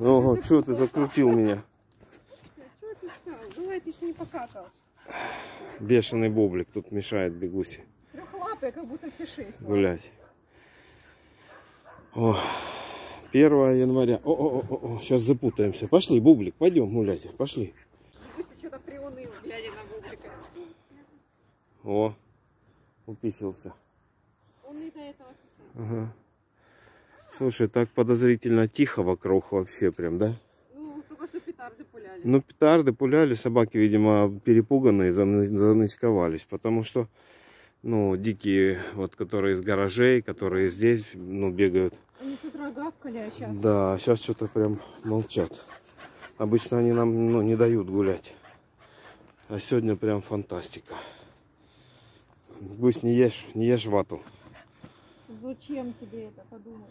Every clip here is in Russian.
Ого, что ты закрутил меня? Что ты стал? Давай, ты еще не покакал. Бешеный боблик тут мешает бегуси Трехлапые, как будто все шесть. гулять. О, 1 января. О, о, о, о, сейчас запутаемся. Пошли, бублик, пойдем гулять. Пошли. Пусть что-то приуныл, глядя на бублика. О, уписился. Он и до этого писал. Ага. Слушай, так подозрительно тихо вокруг вообще прям, да? Ну, только что петарды пуляли. Ну, петарды пуляли, собаки, видимо, перепуганные, заны- занычковались, потому что, ну, дикие, вот, которые из гаражей, которые здесь, ну, бегают. Они с утра гавкали, а сейчас... Да, сейчас что-то прям молчат. Обычно они нам, ну, не дают гулять. А сегодня прям фантастика. Гусь, не ешь, не ешь вату. Зачем тебе это, подумай?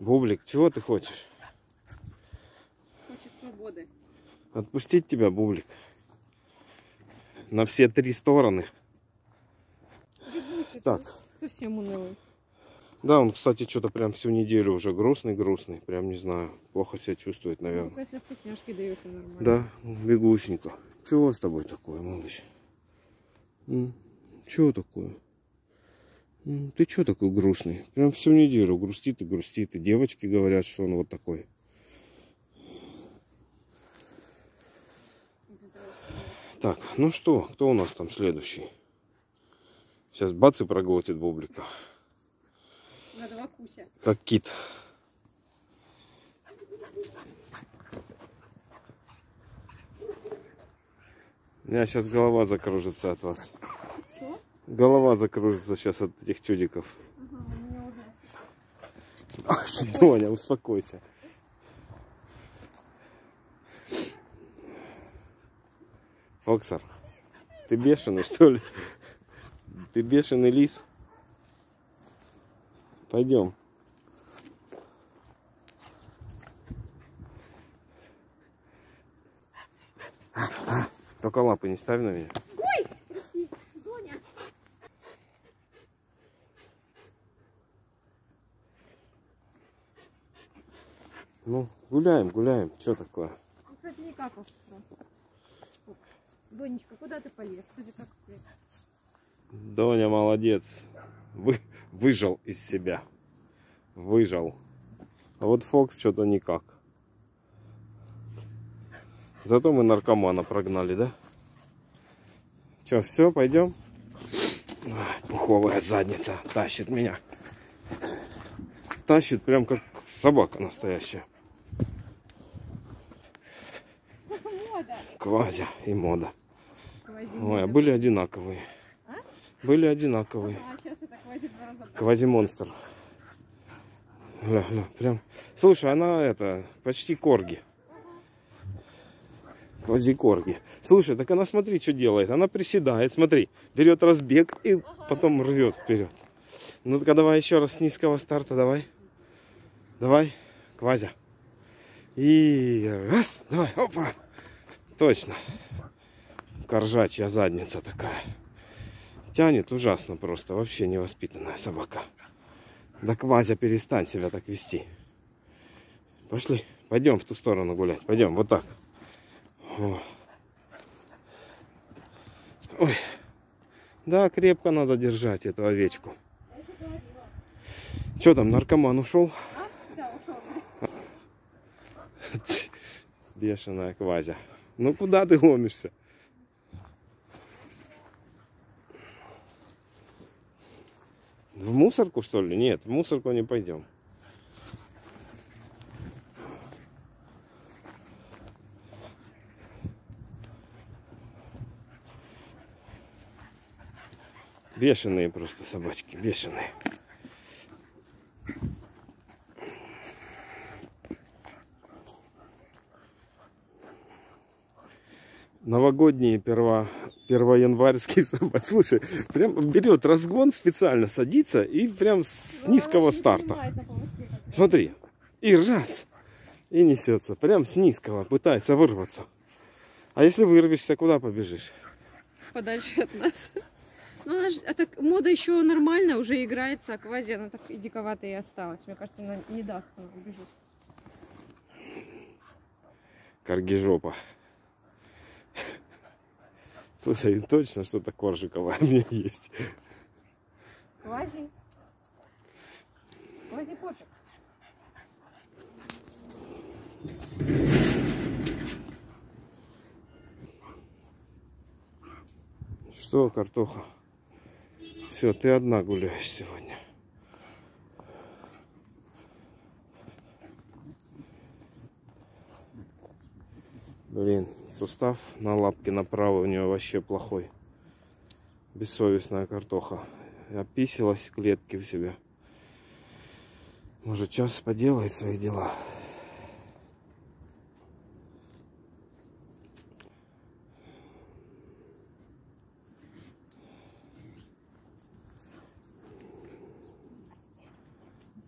Бублик, чего ты хочешь? Хочет свободы. Отпустить тебя, Бублик? На все три стороны. Бегущий, Так. Совсем унылый. Да, он, кстати, что-то прям всю неделю уже грустный-грустный. Прям не знаю, плохо себя чувствует, наверное. Ну, если вкусняшки даешь, нормально. Да, бегусенько. Чего с тобой такое, малыш? Чего такое? Ты чего такой грустный? Прям всю неделю грустит и грустит. И девочки говорят, что он вот такой. Так, ну что, кто у нас там следующий? Сейчас бац и проглотит бублика. На два куся. Как кит. У меня сейчас голова закружится от вас. Голова закружится сейчас от этих. Ах, Доня, успокойся. Фоксер, ты бешеный, что ли? Ты бешеный лис? Пойдем. Только лапы не ставь на меня. Прости, Доня. Ну, гуляем, гуляем. Что такое? Ну, кстати, не утра. Донечка, куда ты полез? Скажи, как ты? Доня молодец. Вы, выжил из себя. Выжил. А вот Фокс что-то никак. Зато мы наркомана прогнали, да? Че, все, пойдем? Пуховая задница тащит меня. Тащит прям как собака настоящая. Мода. Квазя и мода. Ой, а были одинаковые. А? Были одинаковые. А сейчас это квази. Квазимонстр. Гля, гля, прям. Слушай, она это почти корги. Квазикорги. Слушай, так она смотри, что делает. Она приседает, смотри, берет разбег и потом рвет вперед. Ну-ка, давай еще раз с низкого старта, давай. Давай, Квазя. И раз, давай, опа. Точно. Коржачья задница такая. Тянет ужасно просто, вообще невоспитанная собака. Да Квазя, перестань себя так вести. Пошли, пойдем в ту сторону гулять. Пойдем, вот так. О. Ой. Да, крепко надо держать эту овечку. Что там, наркоман ушел? А? Да, ушел. Бешеная Квазя. Ну куда ты ломишься? В мусорку, что ли? Нет, в мусорку не пойдем. Бешеные просто собачки, бешеные. Новогодние перво, первоянварские собаки. Слушай, прям берет разгон специально, садится и прям с низкого старта. Смотри, и раз, и несется, прям с низкого, пытается вырваться. А если вырвешься, куда побежишь? Подальше от нас. Ну, она ж, а так мода еще нормальная, уже играется, а квази она так и диковатая и осталась. Мне кажется, она не даст, она убежит. Каргижопа. Слушай, точно что-то коржиковое у меня есть. Квази. Квази попик. Что, картоха? Все, ты одна гуляешь сегодня. Блин, сустав на лапке направо у нее вообще плохой. Бессовестная картоха. Описилась в клетке в себя. Может, час поделает свои дела.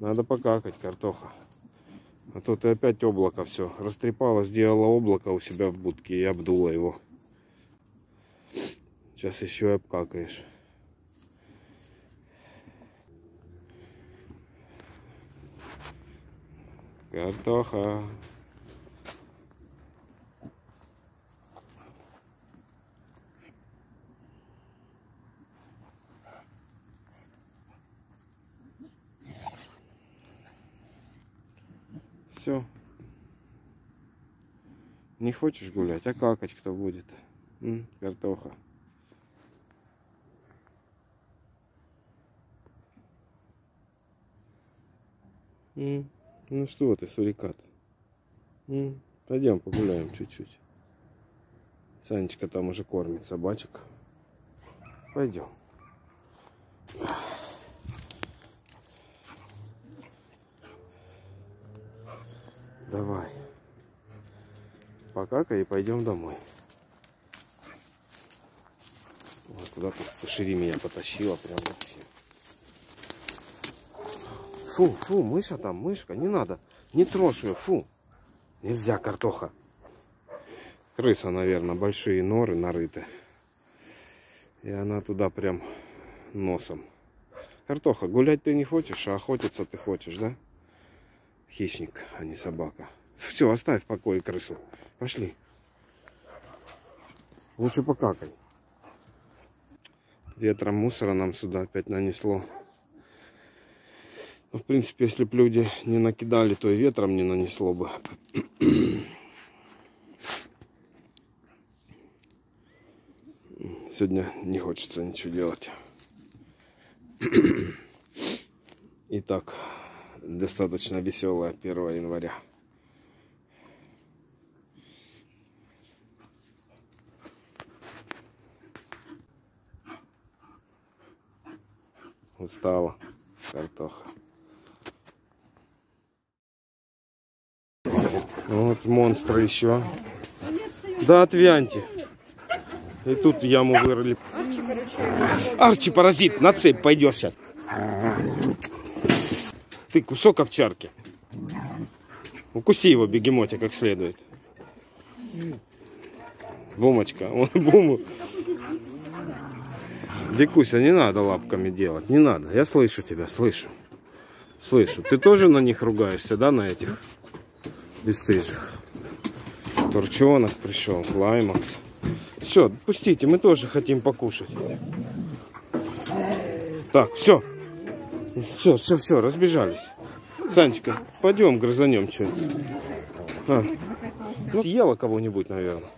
Надо покакать, картоха. А то ты опять облако все растрепала, сделала облако у себя в будке и обдула его. Сейчас еще и обкакаешь. Картоха. Все. Не хочешь гулять, а какать кто будет? М, картоха. М, Ну что ты, сурикат? М, Пойдем погуляем чуть-чуть. Санечка там уже кормит собачек. Пойдем. Давай. Покакай и пойдем домой. Вот куда тут пошири меня потащила прям вообще. Фу, фу, мыша там, мышка, не надо. Не трожь ее, фу. Нельзя, картоха. Крыса, наверное, большие норы нарыты. И она туда прям носом. Картоха, гулять ты не хочешь, а охотиться ты хочешь, да? Хищник, а не собака. Все, оставь в покое крысу. Пошли. Лучше покакай. Ветром мусора нам сюда опять нанесло. Ну, в принципе, если бы люди не накидали, то и ветром не нанесло бы. Сегодня не хочется ничего делать. Итак, достаточно веселая 1 января. Устала картоха. Вот монстры еще. Да отвяньте. И тут яму вырыли. Арчи, паразит, на цепь пойдешь сейчас. Ты кусок овчарки. Укуси его, бегемотя, как следует. Бумочка, он буму. Дикуся, не надо лапками делать, не надо. Я слышу тебя, слышу. Слышу. Ты тоже на них ругаешься, да, на этих бесстыжих? Турчонок пришел, Лаймакс. Все, пустите, мы тоже хотим покушать. Так, все. Все, все, все, разбежались. Санечка, пойдем грызанем что-нибудь. А. Съела кого-нибудь, наверное.